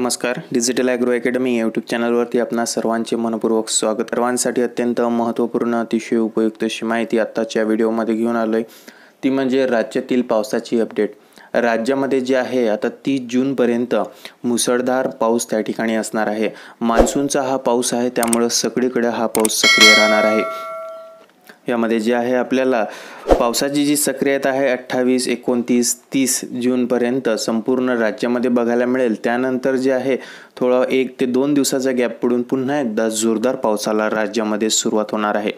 नमस्कार. Digital agro academy YouTube चॅनलवरती आपणा सर्वांचे मनपूर्वक स्वागत. सर्वांसाठी अत्यंत महत्त्वपूर्ण अतिशय उपयुक्त अशी माहिती आत्ताच्या व्हिडिओमध्ये घेऊन आलो आहे ती म्हणजे राज्यातील पावसाची अपडेट राज्यामध्ये जे आहे आता तीस जूनपर्यंत मुसळधार पाऊस त्या ठिकाणी असणार आहे. मान्सूनचा हा पाऊस आहे त्यामुळं सगळीकडे हा पाऊस सक्रिय राहणार आहे. यामध्ये जे आहे आपल्याला पावसाची जी सक्रियता आहे अठ्ठावीस एकोणतीस तीस जूनपर्यंत संपूर्ण राज्यामध्ये बघायला मिळेल. त्यानंतर जे आहे थोडं एक ते दोन दिवसाचा गॅप पडून पुन्हा एकदा जोरदार पावसाला राज्यामध्ये सुरुवात होणार आहे.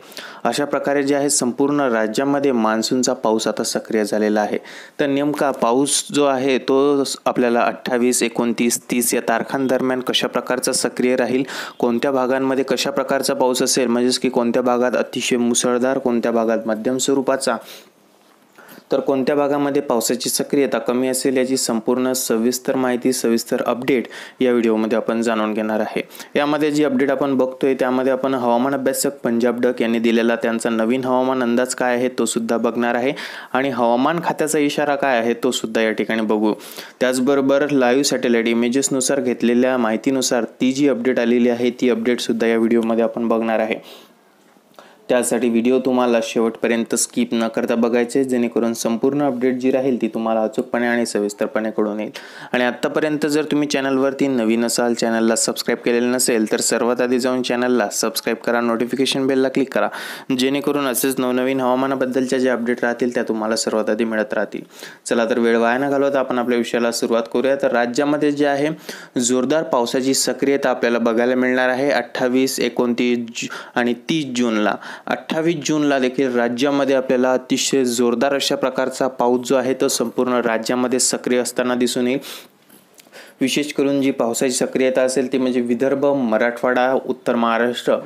अशा प्रकारे जे आहे संपूर्ण राज्यामध्ये मान्सूनचा पाऊस आता सक्रिय झालेला आहे. तर नेमका पाऊस जो आहे तो आपल्याला अठ्ठावीस एकोणतीस तीस या तारखांदरम्यान कशा प्रकारचा सक्रिय राहील? कोणत्या भागांमध्ये कशा प्रकारचा पाऊस असेल? म्हणजेच की कोणत्या भागात अतिशय मुसळधार कोणत्या भागात मध्यम स्वरूपाचा? तर कोणत्या भागामध्ये पावसाची सक्रियता कमी असेल याची संपूर्ण सविस्तर माहिती सविस्तर अपडेट या व्हिडिओमध्ये आपण जाणून घेणार आहे. यामध्ये जी अपडेट आपण बघतोय त्यामध्ये आपण हवामान अभ्यासक पंजाब डक यांनी दिलेला त्यांचा नवीन हवामान अंदाज काय आहे तो सुद्धा बघणार आहे. आणि हवामान खात्याचा इशारा काय आहे तो सुद्धा या ठिकाणी बघू. त्याचबरोबर लाईव्ह सॅटेलाईट इमेजेसनुसार घेतलेल्या माहितीनुसार ती जी अपडेट आलेली आहे ती अपडेटसुद्धा या व्हिडिओमध्ये आपण बघणार आहे. त्यासाठी व्हिडिओ तुम्हाला शेवटपर्यंत स्किप न करता बघायचे जेणेकरून संपूर्ण अपडेट जी राहील ती तुम्हाला अचूकपणे आणि सविस्तरपणे कळून येईल. आणि आत्तापर्यंत जर तुम्ही चॅनलवरती नवीन असाल चॅनलला सबस्क्राईब केलेलं नसेल तर सर्वात आधी जाऊन चॅनलला सबस्क्राईब करा नोटिफिकेशन बेलला क्लिक करा. जेणेकरून असेच नवनवीन हवामानाबद्दलच्या ज्या अपडेट राहतील त्या तुम्हाला सर्वात आधी मिळत राहतील. चला तर वेळ वाया न घालवता आपण आपल्या विषयाला सुरुवात करूया. तर राज्यामध्ये जे आहे जोरदार पावसाची सक्रियता आपल्याला बघायला मिळणार आहे. अठ्ठावीस एकोणतीस आणि तीस जूनला. अठ्ठावीस जूनला देखील राज्यामध्ये आपल्याला अतिशय जोरदार अशा प्रकारचा पाऊस जो आहे तो संपूर्ण राज्यामध्ये सक्रिय असताना दिसून येईल विशेष करून जी पावसाची सक्रियता असेल ती म्हणजे विदर्भ मराठवाडा उत्तर महाराष्ट्र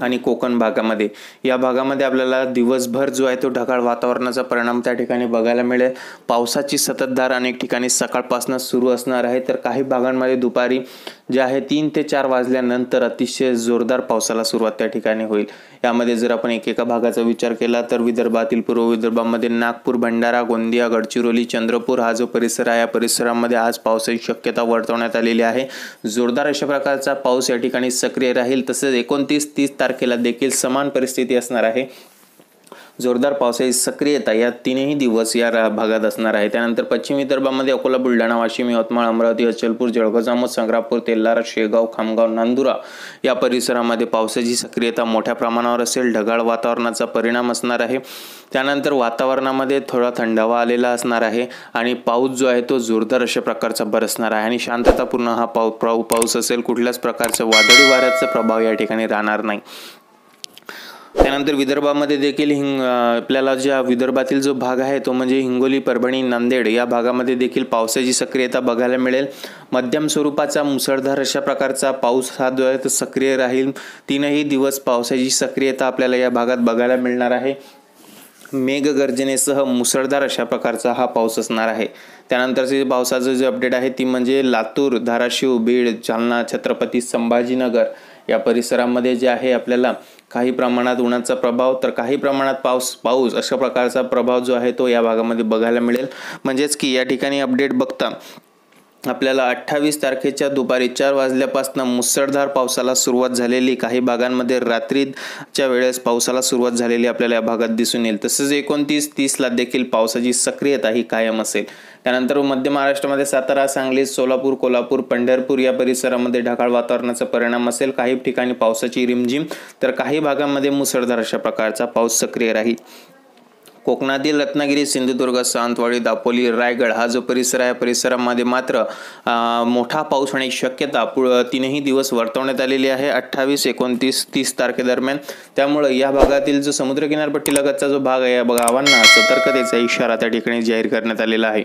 आणि कोकण भागामध्ये. या भागामध्ये आपल्याला दिवसभर जो आहे तो ढगाळ वातावरणाचा परिणाम त्या ठिकाणी बघायला मिळेल. पावसाची सततधार अनेक ठिकाणी सकाळपासून सुरू असणार आहे. तर काही भागांमध्ये दुपारी जे आहे तीन ते चार वाजल्यानंतर अतिशय जोरदार पावसाला सुरुवात त्या ठिकाणी होईल. यामध्ये जर आपण एकेका भागाचा विचार केला तर विदर्भातील पूर्व विदर्भामध्ये नागपूर भंडारा गोंदिया गडचिरोली चंद्रपूर हा जो परिसर आहे या परिसरामध्ये आज पावसाची शक्यता वर्तवण्यात आलेली आहे. जोरदार अशा प्रकारचा पाऊस या ठिकाणी सक्रिय राहील. तसेच एकोणतीस तीस तारखेला देखील समान परिस्थिती असणार आहे. जोरदार पावसाची सक्रियता या तीनही दिवस या भागात असणार आहे. त्यानंतर पश्चिम विदर्भामध्ये अकोला बुलढाणा वाशिम यवतमाळ अमरावती अचलपूर जळगाव जामोद संग्रापूर तेल्लारा शेगाव खामगाव नांदुरा या परिसरामध्ये पावसाची सक्रियता मोठ्या प्रमाणावर असेल. ढगाळ वातावरणाचा परिणाम असणार आहे. त्यानंतर वातावरणामध्ये थोडा थंडावा आलेला असणार आहे आणि पाऊस जो आहे तो जोरदार अशा प्रकारचा बरसणार आहे आणि शांततापूर्ण हा पाऊ पाऊस असेल. कुठल्याच प्रकारचं वादळी वाऱ्याचा प्रभाव या ठिकाणी राहणार नाही. त्यानंतर विदर्भामध्ये देखील हिंग आपल्याला ज्या विदर्भातील जो भाग आहे तो म्हणजे हिंगोली परभणी नांदेड या भागामध्ये देखील पावसाची सक्रियता बघायला मिळेल. मध्यम स्वरूपाचा मुसळधार अशा प्रकारचा पाऊस हा जो आहे तो सक्रिय राहील. तीनही दिवस पावसाची सक्रियता आपल्याला या भागात बघायला मिळणार आहे. मेघगर्जनेसह मुसळधार अशा प्रकारचा हा पाऊस असणार आहे. त्यानंतरचे पावसाचं जे अपडेट आहे ती म्हणजे लातूर धाराशिव बीड जालना छत्रपती संभाजीनगर या परिसरामध्ये जे आहे आपल्याला काही प्रमाणात उन्हाचा प्रभाव तर काही प्रमाणात पाऊस पाऊस अशा प्रकारचा प्रभाव जो आहे तो या भागामध्ये बघायला मिळेल. म्हणजेच की या ठिकाणी अपडेट बघता आपल्याला अठ्ठावीस तारखेच्या दुपारी चार वाजल्यापासून मुसळधार पावसाला सुरुवात झालेली. काही भागांमध्ये रात्रीच्या वेळेस पावसाला सुरुवात झालेली आपल्याला या भागात दिसून येईल. तसंच एकोणतीस तीसला देखील पावसाची सक्रियता ही कायम असेल. त्यानंतर मध्य महाराष्ट्रामध्ये सातारा सांगली सोलापूर कोल्हापूर पंढरपूर या परिसरामध्ये ढगाळ वातावरणाचा परिणाम असेल. काही ठिकाणी पावसाची रिमझिम तर काही भागांमध्ये मुसळधार अशा प्रकारचा पाऊस सक्रिय राहील. कोकणातील रत्नागिरी सिंधुदुर्ग सावंतवाडी दापोली रायगड हा जो परिसर आहे परिसरामध्ये मात्र मोठा पाऊस होण्याची शक्यता पु तीनही दिवस वर्तवण्यात आलेली आहे. अठ्ठावीस एकोणतीस तीस तारखेदरम्यान त्यामुळे या भागातील जो समुद्र किनारपट्टीलगतचा जो भाग आहे या गावांना सतर्कतेचा इशारा त्या ठिकाणी जाहीर करण्यात आलेला आहे.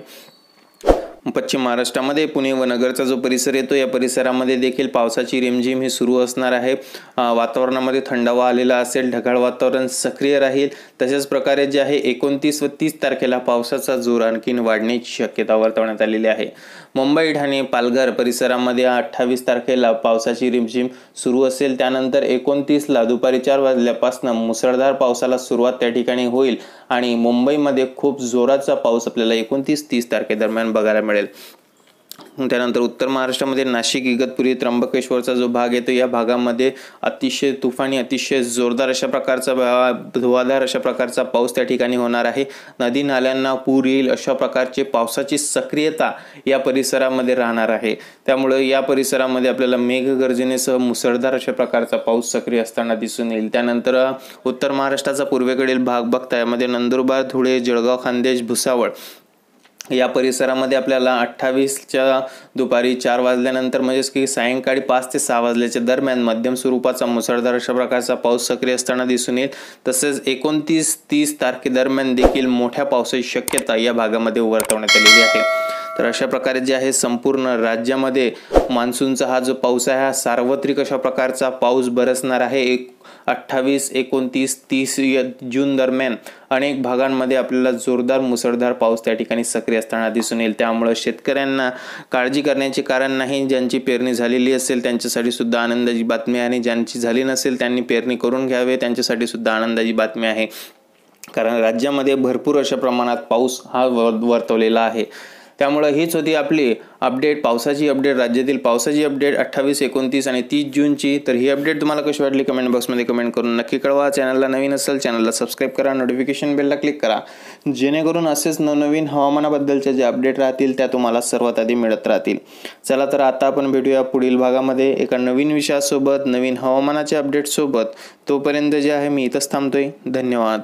पश्चिम महाराष्ट्रामध्ये पुणे व नगरचा जो परिसर येतो या परिसरामध्ये देखील पावसाची रिमझिम ही सुरू असणार आहे. वातावरणामध्ये थंडावा आलेला असेल ढगाळ वातावरण सक्रिय राहील. तशाच प्रकारे जे आहे एकोणतीस व तीस तारखेला पावसाचा जोर आणखीन वाढण्याची शक्यता वर्तवण्यात आलेली आहे. मुंबई ठाणे पालघर परिसरामध्ये अठ्ठावीस तारखेला पावसाची रिमझिम सुरू असेल. त्यानंतर एकोणतीसला दुपारी चार वाजल्यापासून मुसळधार पावसाला सुरुवात त्या ठिकाणी होईल. आणि मुंबईमध्ये खूप जोराचा पाऊस आपल्याला एकोणतीस तीस तारखेदरम्यान बघायला मिळेल. त्यानंतर उत्तर महाराष्ट्रामध्ये नाशिक इगतपुरी त्र्यंबकेश्वरचा जो भाग येतो या भागामध्ये अतिशय तुफानी अतिशय जोरदार अशा प्रकारचा धुवाधार अशा प्रकारचा पाऊस त्या ठिकाणी होणार आहे. नदी नाल्यांना पूर येईल अशा प्रकारचे पावसाची सक्रियता या परिसरामध्ये राहणार आहे. त्यामुळं या परिसरामध्ये आपल्याला मेघगर्जनेसह मुसळधार अशा प्रकारचा पाऊस सक्रिय असताना दिसून येईल. त्यानंतर उत्तर महाराष्ट्राचा पूर्वेकडील भाग बघता यामध्ये नंदुरबार धुळे जळगाव खान्देश भुसावळ या परिसरामध्ये आपल्याला अठ्ठावीसच्या दुपारी चार वाजल्यानंतर म्हणजेच की सायंकाळी पाच ते सहा वाजल्याच्या दरम्यान मध्यम स्वरूपाचा मुसळधार अशा प्रकारचा पाऊस सक्रिय असताना दिसून येईल. तसेच एकोणतीस तीस तारखेदरम्यान देखील मोठ्या पावसाची शक्यता या भागामध्ये वर्तवण्यात आलेली आहे. तर अशा प्रकारे जे आहे संपूर्ण राज्यामध्ये मान्सूनचा हा जो पाऊस आहे हा सार्वत्रिक अशा प्रकारचा पाऊस बरसणार आहे. एक अठ्ठावीस एकोणतीस तीस जून दरम्यान अनेक भागांमध्ये आपल्याला जोरदार मुसळधार पाऊस त्या ठिकाणी सक्रिय असताना दिसून येईल. त्यामुळं शेतकऱ्यांना काळजी करण्याचे कारण नाही. ज्यांची पेरणी झालेली असेल त्यांच्यासाठी सुद्धा आनंदाची बातमी आहे. आणि ज्यांची झाली नसेल त्यांनी पेरणी करून घ्यावे. त्यांच्यासाठी सुद्धा आनंदाची बातमी आहे. कारण राज्यामध्ये भरपूर अशा प्रमाणात पाऊस हा वर्तवलेला आहे. त्यामुळं हीच होती आपली अपडेट पावसाची अपडेट राज्यातील पावसाची अपडेट अठ्ठावीस एकोणतीस आणि तीस जूनची. तर ही अपडेट तुम्हाला कशी वाटली कमेंट बॉक्समध्ये कमेंट करून नक्की कळवा. चॅनलला नवीन असेल चॅनलला सबस्क्राईब करा नोटिफिकेशन बेलला क्लिक करा. जेणेकरून असेच नवनवीन हवामानाबद्दलच्या जे अपडेट राहतील त्या तुम्हाला सर्वात आधी मिळत राहतील. चला तर आता आपण भेटूया पुढील भागामध्ये. एका नवीन विषयासोबत नवीन हवामानाच्या अपडेटसोबत तोपर्यंत जे आहे मी इथंच थांबतोय. धन्यवाद.